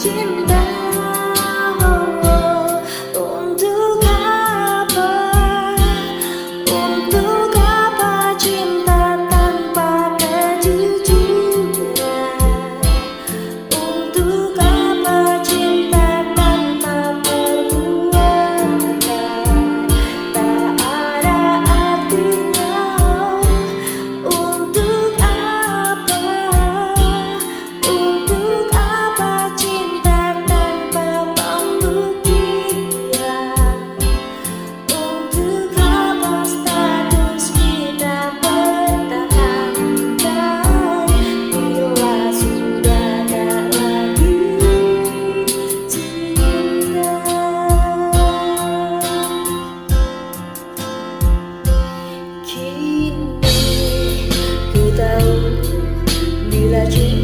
Jimmy.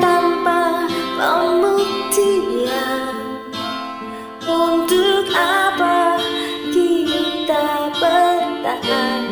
tanpa pembuktian Untuk apa kita bertahan?